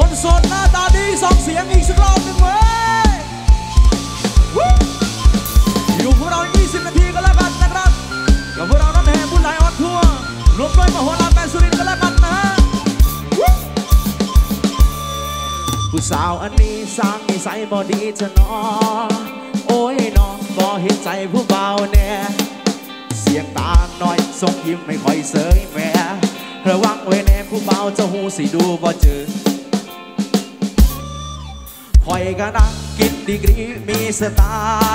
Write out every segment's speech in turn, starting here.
คนโสดหน้าตาดีสองเสียงอีกสักรอบหนึ่งเว้ยอยู่พวกเรา 20 นาทีก็แล้วกันนะครับ กับพวกเราน้ำแห่บุญไหลออนทัวร์รวมด้วยมโหฬารแปดสุรินก็แล้วกันนะฮะผู้สาวอันนี้สร้างนิสัยบ่ดีเธอะนอโอ้ยน้องบ่เห็นใจผู้เบาแน่เสียงตาหน่อยส่งยิ้มไม่ค่อยเสยแหวระวังไว้แน่ผู้เบาจะหูสิดูบ่เจอ คอยก็นั่งกินดีกรีมีสไต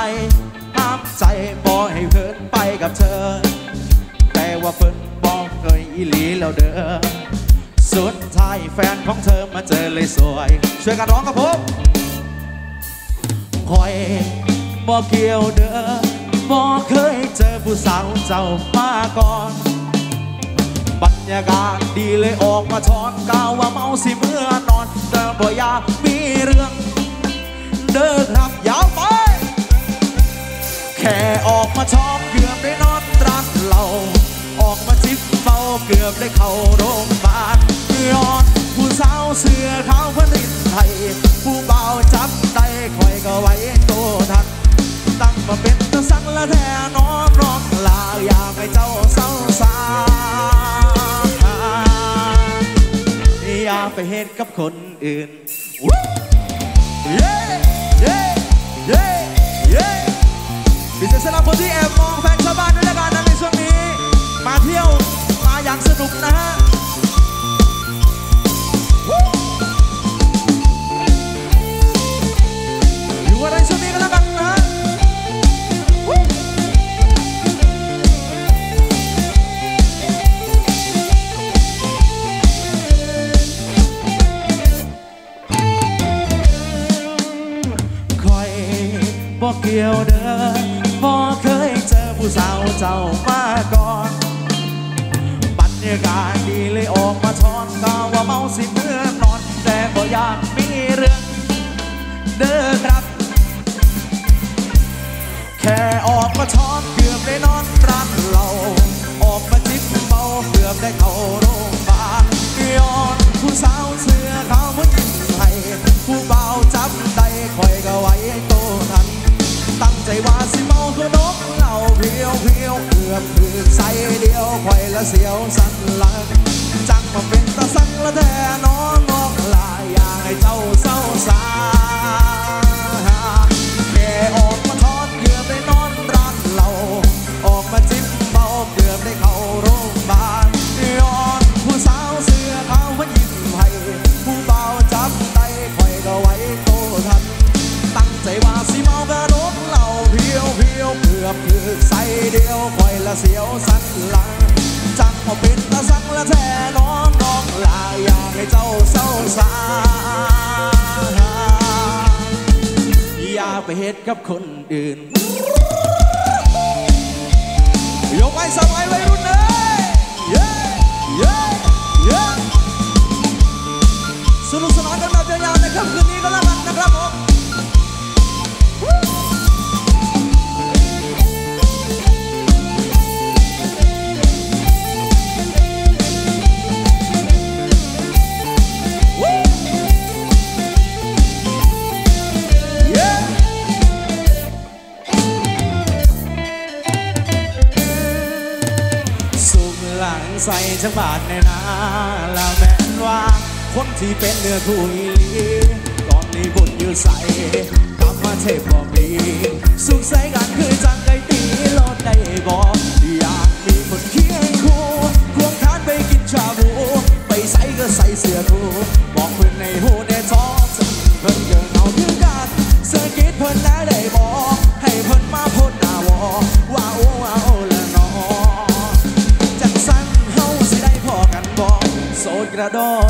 ล์ห้ามใจบ่ให้เพิ่นไปกับเธอ แต่ว่าเพิ่นบอกเคยอีหลีแล้วเด้อสุดท้ายแฟนของเธอมาเจอเลยสวย ช่วยกันร้องกับผมคอยบ่เกี่ยวเด้อบ่เคยเจอผู้สาวเจ้ามาก่อน บรรยากาศดีเลยออกมาช้อนกาวว่าเมาสิเมื่อนอนแต่บ่อยากมีเรื่อง เดินครับยาวไป แค่ออกมาชอบเกือบได้นอนรักเรา ออกมาจิบเมาเกือบได้เข้าโรงพยาบาลย้อนผู้สาวเสื้อขาวผลิตไทย ผู้เบาจับได้คอยก็ไว้โตทันตั้งมาเป็นตะสังละแท้น้องร้องลาอยากให้เจ้าเศร้าสาอย่าไปเห็นกับคนอื่นวู้ เย้เย้เย้เย้พิเศษสำหรับคนที่แอบมองแฟนชาวบ้านด้วยละกันนะในช่วงนี้ มาเที่ยวมาอย่างสนุกนะฮะอยู่อะไรช่วง ยวเด้อบอเคยเจอผู้สาวเจ้ามาก่อนบรรยากาศดีเลยออกมาช้อนกาว่าเมาสิเมื่อนอน แต่ก็อยากมีเรื่องเด้อครับ แค่ออกมาช้อนเกือบได้นอนร้านเรา ออกมาจิบเมาเกือบได้เขา เสียวสันหลังจังมาเป็นตาสังละแท้น้องนอกลายอยากให้เจ้าเศร้าสาแค่ออกมาทอดเกือบได้นอนร้านเรา ออกมาจิ้มเมาเกือบได้เข้าโรงพยาบาลย้อนผู้สาวเสื้อขาวมายิ้มให้ผู้เบาจับไตคอยก็ไว้โตทัน ตั้งใจว่าสิเมากระโดดเหล่าเพียวเพียวเกือบคือใส่เดียวคอยละเสียวสันหลัง จังมาเป็นตาสังและแท้น้องน้องลาอยากให้เจ้าเศร้าสาอย่าไปเฮ็ดกับคนอื่น ยกไว้สบายวัยรุ่นเอ้ยเย้เย้เย้สนุกสนานกันแบบยาวๆในค่ำคืนนี้ก็แล้วกันนะครับผม ส่จังบาทในนาลาแม่นว่า คนที่เป็นเนื้อคู่อีหลีตอนนี้บุญอยู่ใส่กลับมาเทพบอกดี สุขใส่กันคือจังไกตีรถได้บอกอยากมีคนเคียงคู่ควงคานไปกินชาบู ไปใส่ก็ใส่เสื้อคู่บอกเพื่อนในหูในท้องเพิ่นเกินเอาคือกันเสื้อกีดเพิ่นแล้วได้บอกให้เพิ่นมาพ่นหน้าวอ ระดอ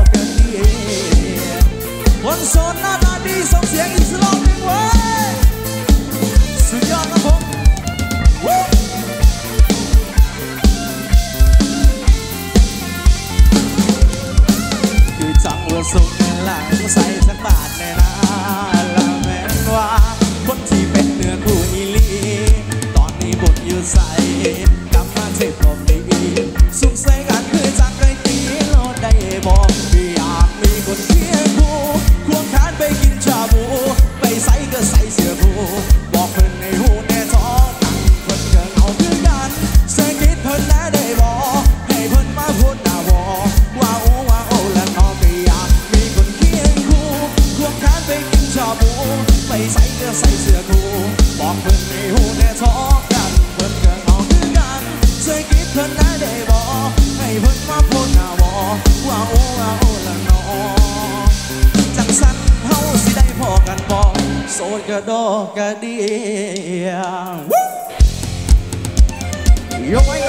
ย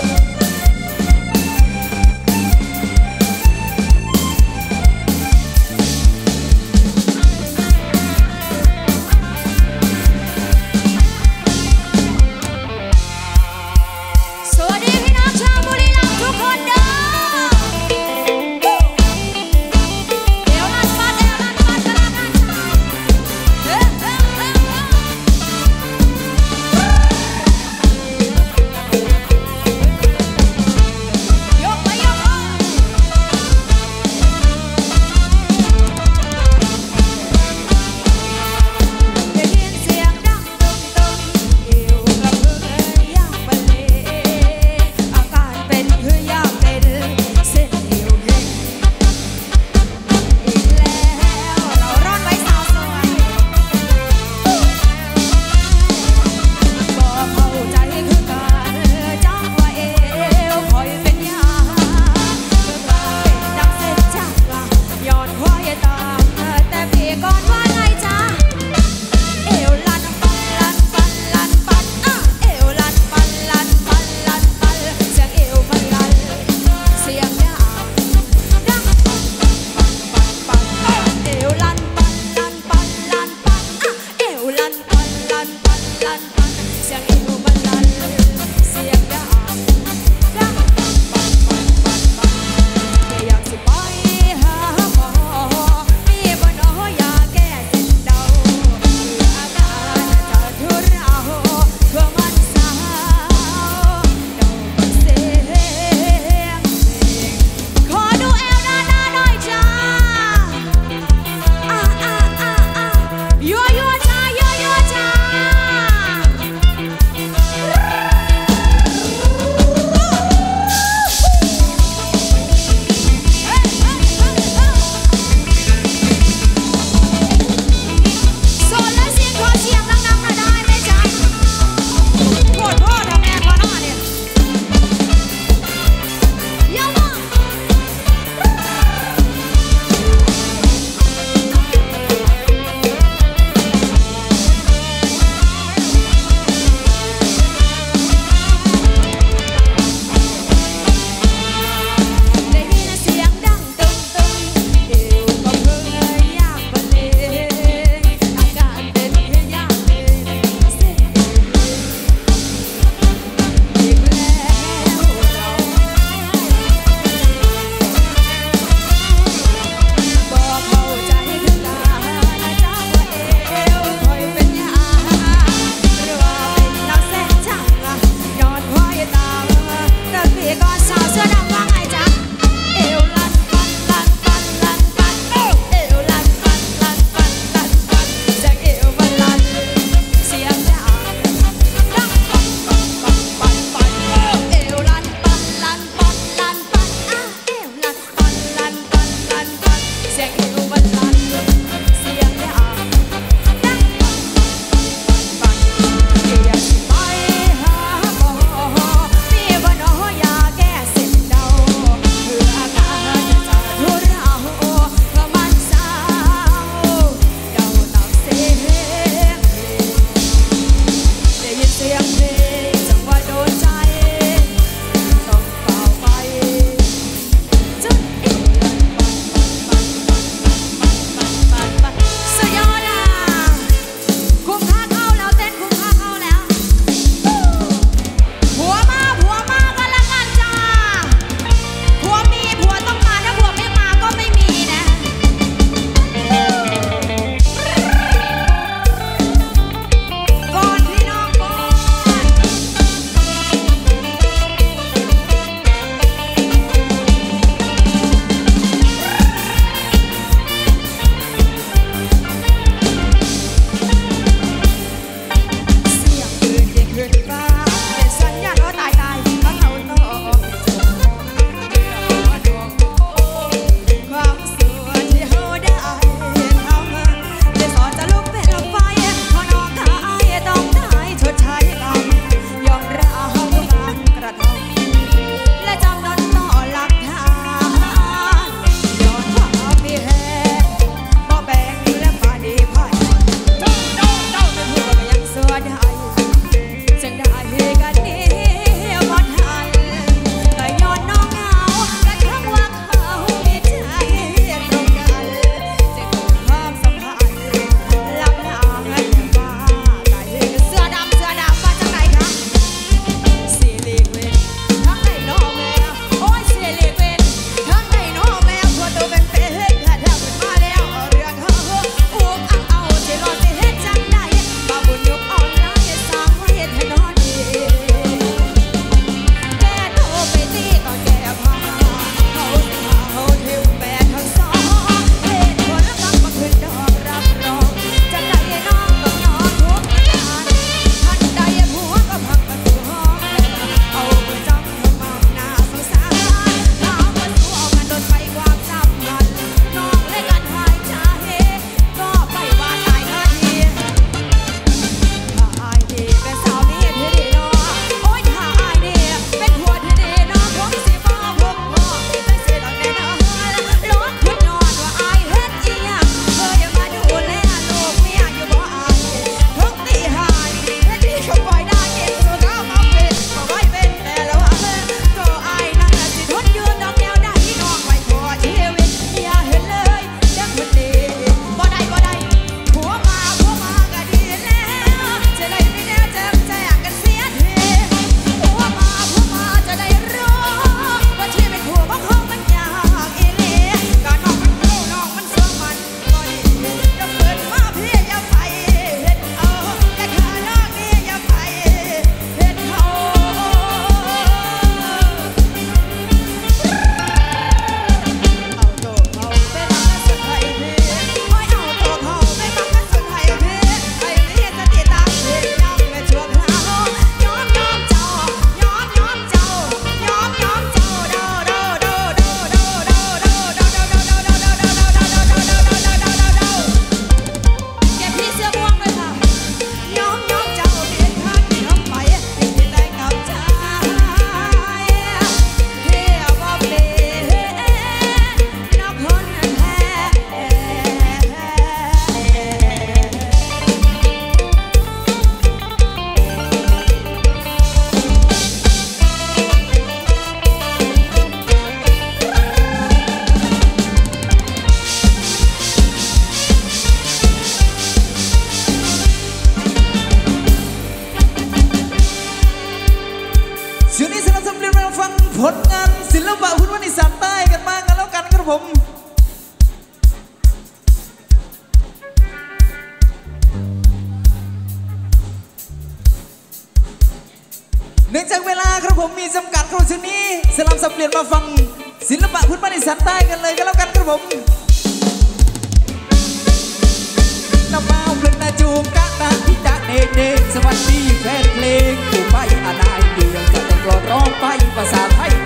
ผลงานศิลปะพุทธวันอีสานใต้กันบ้างกันแล้วกันครับผมเนื่องจากเวลาครับผมมีจำกัดครับชุดนี้สลับสับเปลี่ยนมาฟังศิลปะพุทนบ้านอีสานใต้กันเลยกันแล้วกันครับผมน้ำมาเพลินนาจูงกะนาพิจาเนเนสวัสดีแฟนเพลงผู้ไปอาณาเดียง ក៏រងបៃភាសាថៃ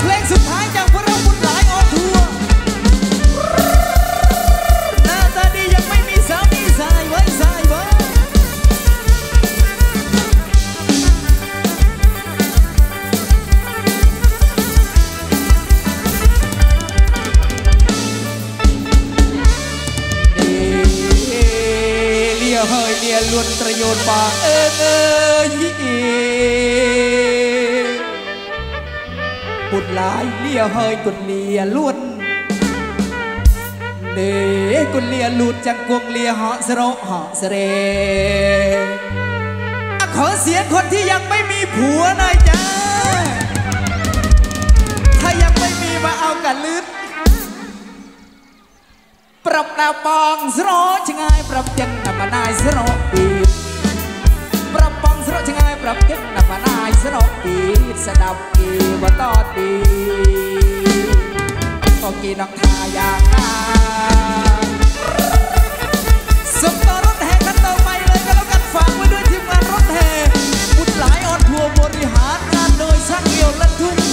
เพลงสุดท้ายจากพวกเราบุญหลายออนทัวร์หน้าตาดียังไม่มีสามีสายไว้สายว้เดียวเฮยเดียลวนประโยชน์บาเอ lia hơi còn lia luôn để còn lia lụt chẳng cuồng lia họ sẽ rộ họ sẽ rè ขอเสียงคนที่ยังไม่มีผัวหน่อยจ้า ถ้ายังไม่มีมาเอากันลืกปรับดาปองสโรชงายปรับจันนามานายสโรปี รับเยึดนำมานายสนองปีสดับกีว่าตอนดีก็กีน้องทายาคนาสุดต่อรถแห่ขันต่อไปเลยก็แล้วกันฝากไว้ด้วยทีมงานรถแห่บุญหลายออนทัวร์บริหารงานโดยช่างเกี่ยวและทุ่ง